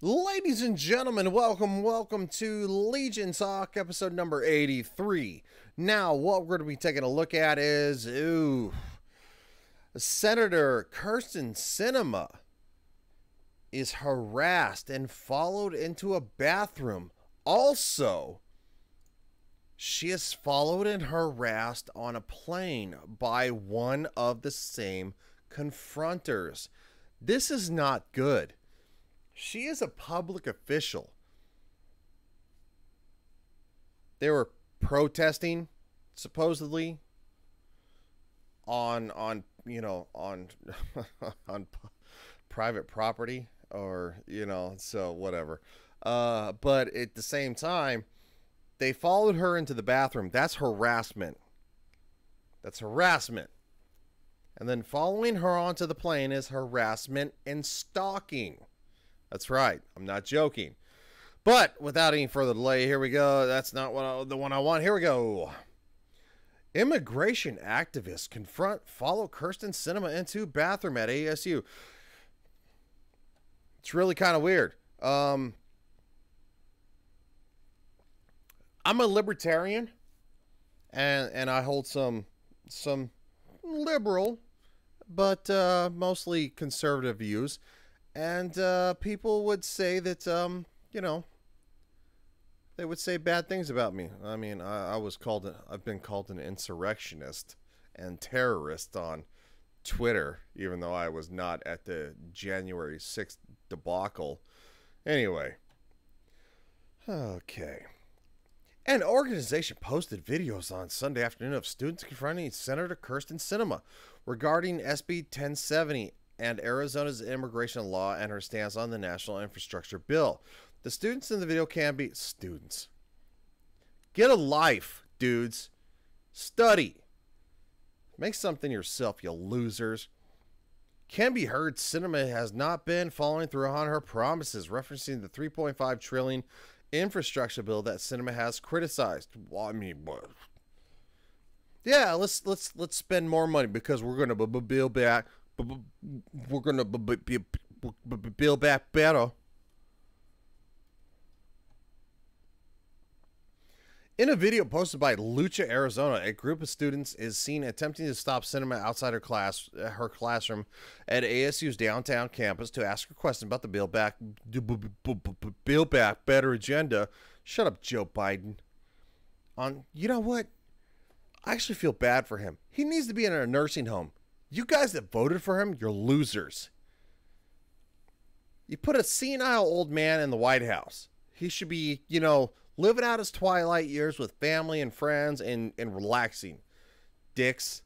Ladies and gentlemen, welcome, welcome to Legion Talk, episode number 83. Now, what we're going to be taking a look at is, ooh, Senator Kyrsten Sinema is harassed and followed into a bathroom. Also, she is followed and harassed on a plane by one of the same confronters. This is not good. She is a public official. They were protesting, supposedly, on on you know on on private property or you know so whatever. Uh, but at the same time, they followed her into the bathroom. That's harassment. That's harassment. And then following her onto the plane is harassment and stalking. That's right. I'm not joking. But without any further delay, here we go. That's not what I, the one I want. Here we go. Immigration activists confront follow Kyrsten Sinema into bathroom at ASU. It's really kind of weird. Um, I'm a libertarian, and and I hold some some liberal, but uh, mostly conservative views and uh, people would say that um, you know they would say bad things about me. I mean, I, I was called a, I've been called an insurrectionist and terrorist on Twitter, even though I was not at the January sixth debacle. Anyway, okay. An organization posted videos on Sunday afternoon of students confronting Senator Kyrsten Sinema regarding SB 1070 and Arizona's immigration law and her stance on the national infrastructure bill. The students in the video can be students. Get a life, dudes. Study. Make something yourself, you losers. Can be heard Sinema has not been following through on her promises, referencing the 3.5 trillion infrastructure bill that Sinema has criticized. Well, I mean? Yeah, let's let's let's spend more money because we're going to build back we're gonna build back better. In a video posted by Lucha Arizona, a group of students is seen attempting to stop Sinema outside her class, her classroom at ASU's downtown campus to ask her question about the Build Back, Build Back Better agenda. Shut up, Joe Biden. On, you know what? I actually feel bad for him. He needs to be in a nursing home. You guys that voted for him, you're losers. You put a senile old man in the White House. He should be, you know, living out his twilight years with family and friends and, and relaxing. Dicks.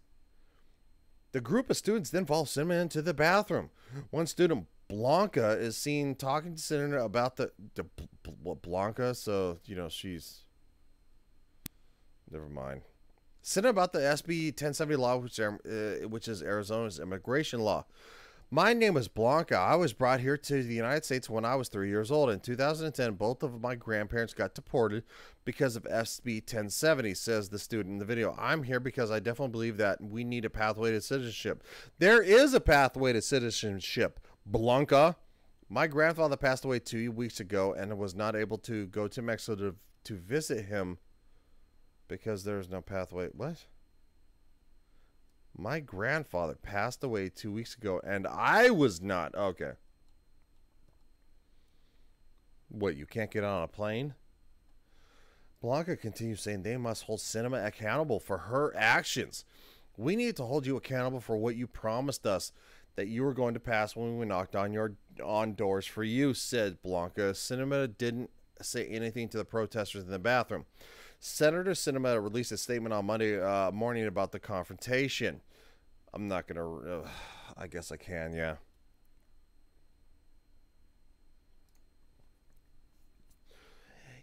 The group of students then follow Sinema into the bathroom. One student, Blanca, is seen talking to Senator about the, the Blanca, so, you know, she's. Never mind. Senate about the SB 1070 law, which, uh, which is Arizona's immigration law. My name is Blanca. I was brought here to the United States when I was three years old. In 2010, both of my grandparents got deported because of SB 1070, says the student in the video. I'm here because I definitely believe that we need a pathway to citizenship. There is a pathway to citizenship, Blanca. My grandfather passed away two weeks ago and was not able to go to Mexico to, to visit him because there's no pathway. What? My grandfather passed away two weeks ago, and I was not. Okay. What, you can't get on a plane? Blanca continues saying they must hold Sinema accountable for her actions. We need to hold you accountable for what you promised us that you were going to pass when we knocked on your on doors for you, said Blanca. Sinema didn't say anything to the protesters in the bathroom. Senator Sinema released a statement on Monday uh, morning about the confrontation. I'm not going to, uh, I guess I can, yeah.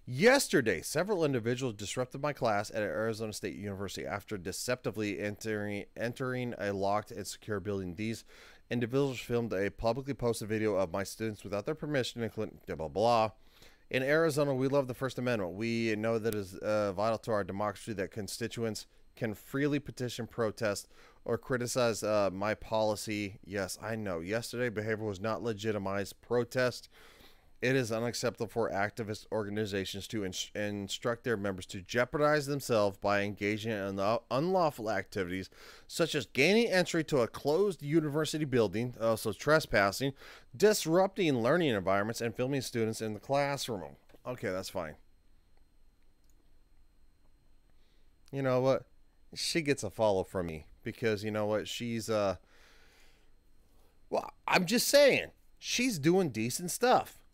Yesterday, several individuals disrupted my class at Arizona State University after deceptively entering entering a locked and secure building. These individuals filmed a publicly posted video of my students without their permission, including blah blah blah. In Arizona, we love the First Amendment. We know that is uh, vital to our democracy that constituents can freely petition, protest, or criticize uh, my policy. Yes, I know. Yesterday, behavior was not legitimized. Protest It is unacceptable for activist organizations to ins- instruct their members to jeopardize themselves by engaging in unlawful activities such as gaining entry to a closed university building, also trespassing, disrupting learning environments, and filming students in the classroom. Okay, that's fine. You know what? She gets a follow from me because you know what? She's uh well, I'm just saying, she's doing decent stuff.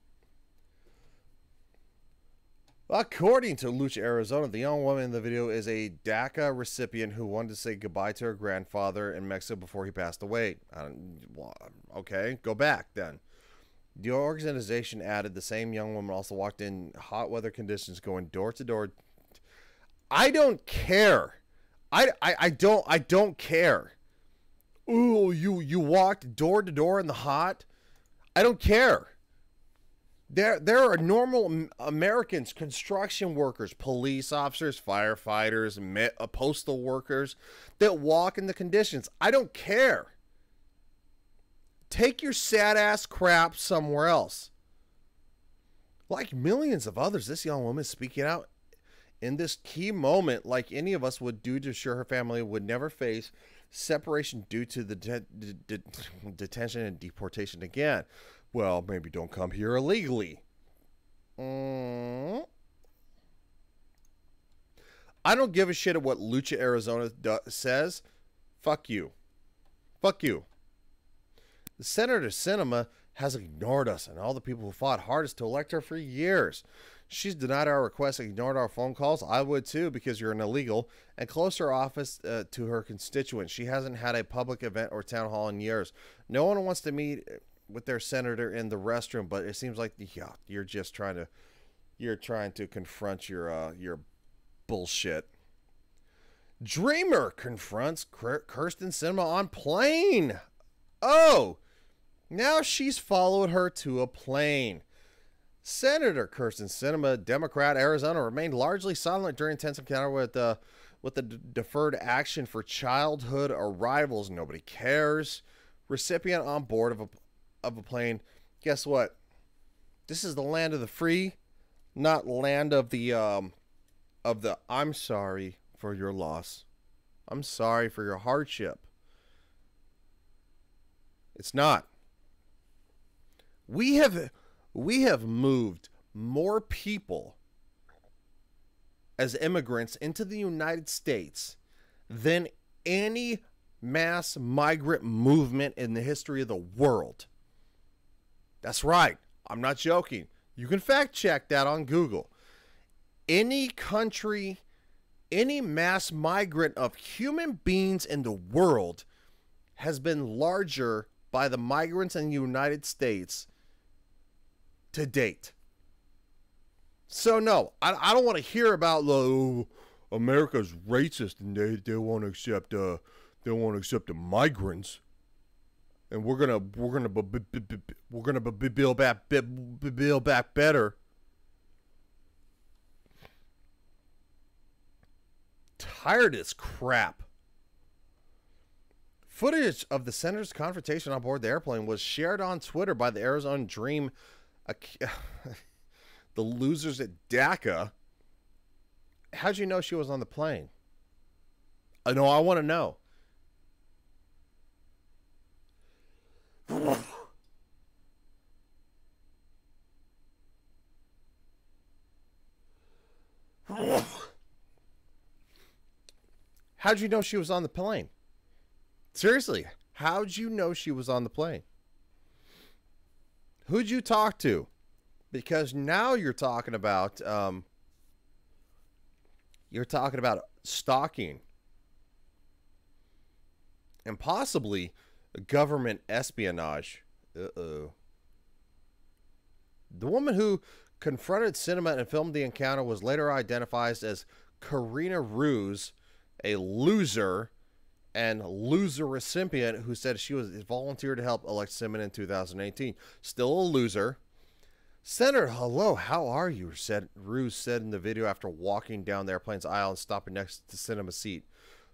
According to Lucha Arizona, the young woman in the video is a DACA recipient who wanted to say goodbye to her grandfather in Mexico before he passed away. Well, okay, go back then. The organization added the same young woman also walked in hot weather conditions, going door to door. I don't care. I, I, I don't I don't care. Ooh, you you walked door to door in the hot. I don't care. There, there are normal Americans, construction workers, police officers, firefighters, uh, postal workers that walk in the conditions. I don't care. Take your sad ass crap somewhere else. Like millions of others, this young woman is speaking out in this key moment, like any of us would do to ensure her family would never face separation due to the de- de- de- detention and deportation again well, maybe don't come here illegally. Mm. I don't give a shit at what Lucha Arizona do- says. Fuck you. Fuck you. The Senator Sinema has ignored us and all the people who fought hardest to elect her for years. She's denied our requests, and ignored our phone calls. I would too, because you're an illegal, and closed her office uh, to her constituents. She hasn't had a public event or town hall in years. No one wants to meet with their senator in the restroom, but it seems like yeah, you're just trying to you're trying to confront your uh, your bullshit. Dreamer confronts Kyrsten Sinema on plane. Oh, now she's followed her to a plane. Senator Kyrsten Sinema, Democrat, Arizona, remained largely silent during intense encounter with uh, with the deferred action for childhood arrivals. Nobody cares. Recipient on board of a of a plane. Guess what? This is the land of the free, not land of the um of the I'm sorry for your loss. I'm sorry for your hardship. It's not. We have we have moved more people as immigrants into the United States than any mass migrant movement in the history of the world. That's right. I'm not joking. You can fact check that on Google. Any country, any mass migrant of human beings in the world has been larger by the migrants in the United States to date. So no, I, I don't want to hear about oh, America's racist and they, they won't accept uh they won't accept the migrants and we're gonna we're gonna we're gonna build back build back better. Tired as crap. Footage of the senator's confrontation on board the airplane was shared on Twitter by the Arizona Dream, the losers at DACA. How'd you know she was on the plane? I know. I want to know. How'd you know she was on the plane? Seriously, how'd you know she was on the plane? Who'd you talk to? Because now you're talking about um, you're talking about stalking and possibly government espionage. Uh oh. The woman who confronted Sinema and filmed the encounter was later identified as Karina Ruse, a loser and loser recipient who said she was volunteered to help elect Sinema in 2018. Still a loser. Senator, hello, how are you? said Ruse said in the video after walking down the airplane's aisle and stopping next to Sinema's seat.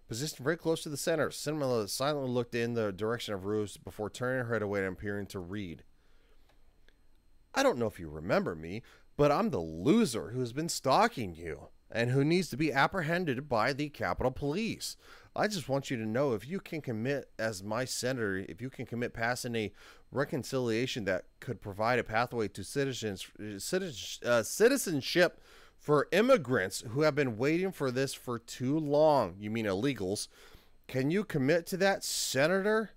Positioned very close to the center, Sinema silently looked in the direction of Ruse before turning her head away and appearing to read. I don't know if you remember me, but I'm the loser who has been stalking you and who needs to be apprehended by the Capitol Police. I just want you to know if you can commit, as my senator, if you can commit passing a reconciliation that could provide a pathway to citizens, uh, citizenship for immigrants who have been waiting for this for too long. You mean illegals? Can you commit to that, Senator?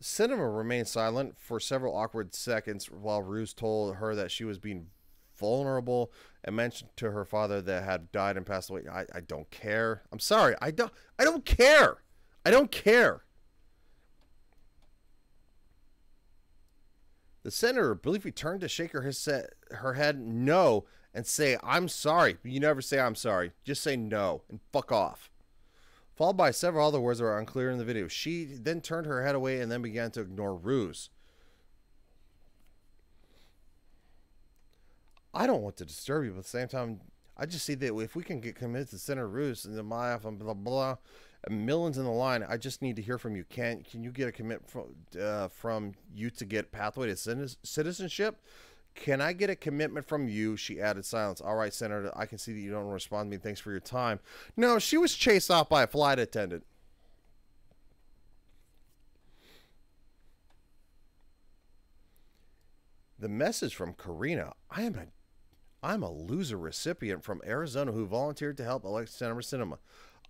Sinema remained silent for several awkward seconds while Roos told her that she was being vulnerable and mentioned to her father that had died and passed away. I, I don't care. I'm sorry. I don't I don't care. I don't care. The senator briefly turned to shake her, his, her head no and say, I'm sorry. You never say I'm sorry. Just say no and fuck off. Followed by several other words that were unclear in the video. She then turned her head away and then began to ignore Roos. I don't want to disturb you, but at the same time, I just see that if we can get committed to Senator Roos and the Maya and blah blah, and millions in the line, I just need to hear from you. Can can you get a commit from uh, from you to get pathway to citizenship? Can I get a commitment from you? She added silence. All right, Senator, I can see that you don't respond to me. Thanks for your time. No, she was chased off by a flight attendant. The message from Karina I am a I'm a loser recipient from Arizona who volunteered to help elect Senator Sinema.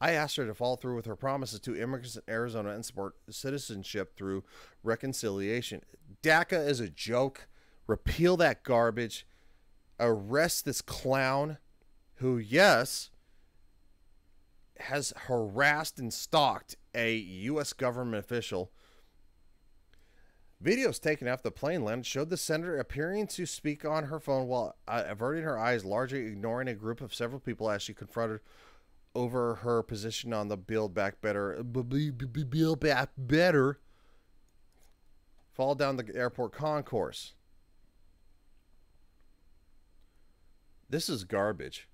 I asked her to follow through with her promises to immigrants in Arizona and support citizenship through reconciliation. DACA is a joke. Repeal that garbage. Arrest this clown who, yes, has harassed and stalked a U.S. government official Videos taken after the plane landed showed the senator appearing to speak on her phone while uh, averting her eyes, largely ignoring a group of several people as she confronted over her position on the Build Back Better, Build Back Better, fall down the airport concourse. This is garbage.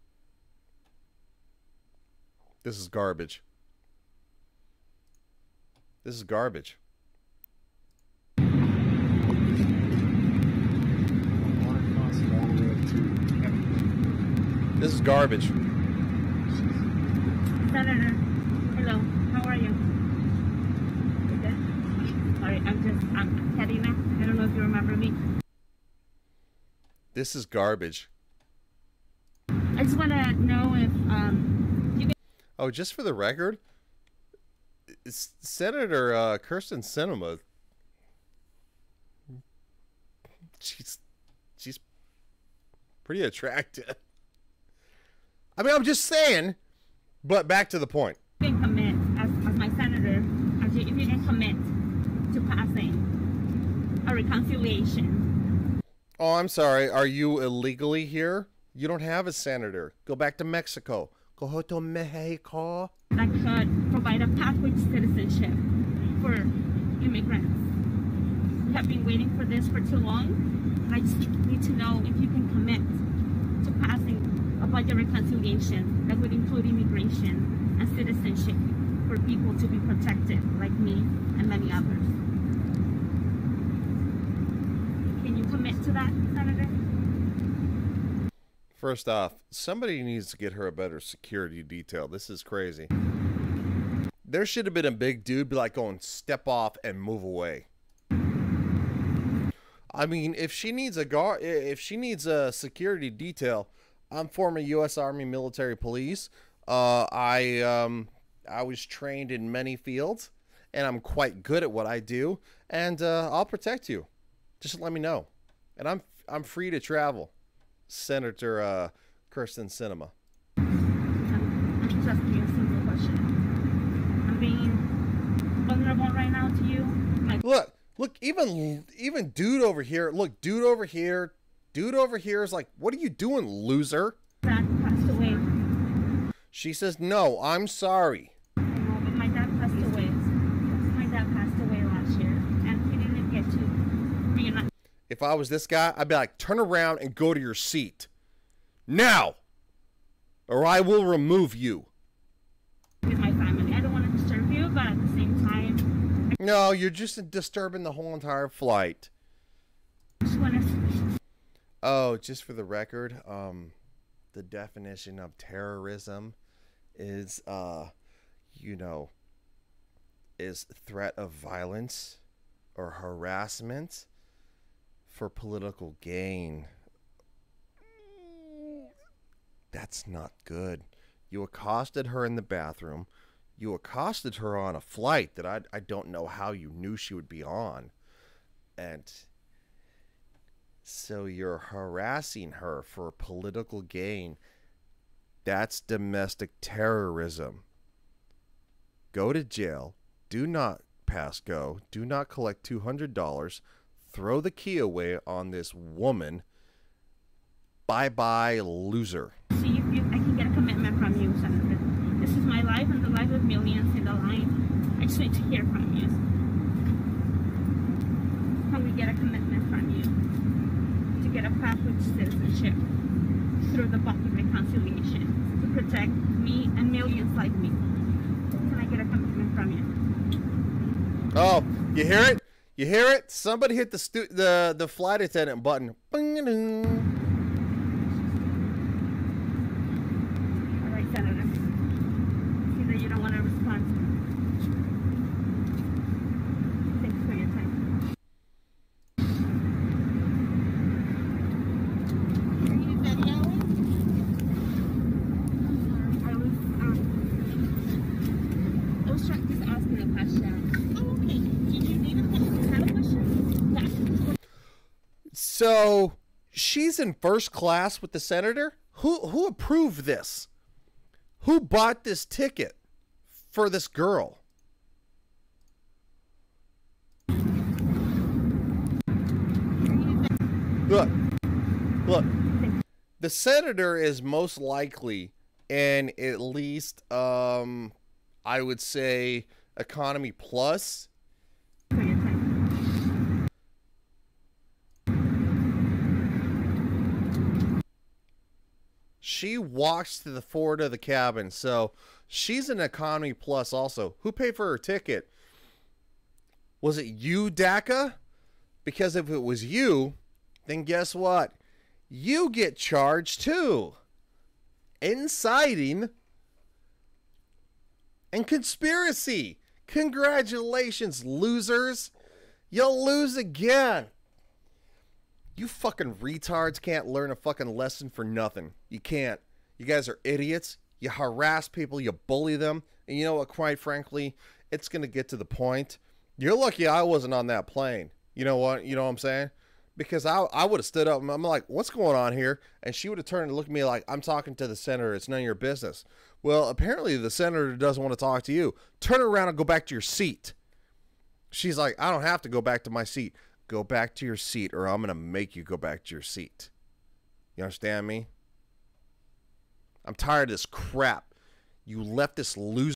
This is garbage. This is garbage. This is garbage. Senator, hello. How are you? Okay. Sorry, I'm just I'm Karina. I don't know if you remember me. This is garbage. I just want to know if um you. Oh, just for the record, Senator uh, Kyrsten Sinema. She's she's pretty attractive. I mean, I'm just saying, but back to the point. You can commit, as, as my senator, if you, if you can commit to passing a reconciliation. Oh, I'm sorry. Are you illegally here? You don't have a senator. Go back to Mexico. Go to Mexico. That could provide a pathway to citizenship for immigrants. We have been waiting for this for too long. I just need to know if you can commit to passing a the reconciliation that would include immigration and citizenship for people to be protected, like me and many others. Can you commit to that, Senator? First off, somebody needs to get her a better security detail. This is crazy. There should have been a big dude be like going step off and move away. I mean, if she needs a guard, if she needs a security detail, I'm former U.S. Army military police. Uh, I um, I was trained in many fields, and I'm quite good at what I do. And uh, I'll protect you. Just let me know, and I'm I'm free to travel. Senator uh, Kyrsten Sinema. I'm just asking a simple question. I'm being vulnerable right now to you. Look, look, even even dude over here. Look, dude over here Dude over here is like, What are you doing, loser? Dad passed away. She says, No, I'm sorry. I know, but my dad passed away. My dad passed away last year, and he didn't get to reunite. If I was this guy, I'd be like, Turn around and go to your seat. Now! Or I will remove you. With my family. I don't want to disturb you, but at the same time. No, you're just disturbing the whole entire flight. just want to. Oh, just for the record, um, the definition of terrorism is, uh, you know, is threat of violence or harassment for political gain. That's not good. You accosted her in the bathroom. You accosted her on a flight that I, I don't know how you knew she would be on. And so you're harassing her for political gain. That's domestic terrorism. Go to jail. Do not pass go. Do not collect $200. Throw the key away on this woman. Bye bye, loser. See if you, I can get a commitment from you, Senator. This is my life and the life of millions in the line. I just need to hear from you. Can we get a commitment citizenship through the budget reconciliation to protect me and millions like me? Can I get a commitment from you? Oh, you hear it? You hear it? Somebody hit the stu- the the flight attendant button. Bing-a-doo. All right, Senator. See that you don't want to respond. Thanks for your time. Are you videoing? I was, um, I was trying just asking a question. Oh, okay. Did you need a question? Had a question? Yeah. So she's in first class with the senator. Who who approved this? Who bought this ticket for this girl? Look, look. The senator is most likely in at least, um, I would say, economy plus. She walks to the forward of the cabin, so she's an economy plus also. Who paid for her ticket? Was it you, DACA? Because if it was you, then guess what? You get charged too. Inciting and conspiracy. Congratulations, losers. You'll lose again. You fucking retards can't learn a fucking lesson for nothing. You can't. You guys are idiots. You harass people, you bully them. And you know what, quite frankly, it's going to get to the point. You're lucky I wasn't on that plane. You know what? You know what I'm saying? Because I, I would have stood up and I'm like, what's going on here? And she would have turned and looked at me like, I'm talking to the senator. It's none of your business. Well, apparently the senator doesn't want to talk to you. Turn around and go back to your seat. She's like, I don't have to go back to my seat. Go back to your seat, or I'm going to make you go back to your seat. You understand me? I'm tired of this crap. You left this loser.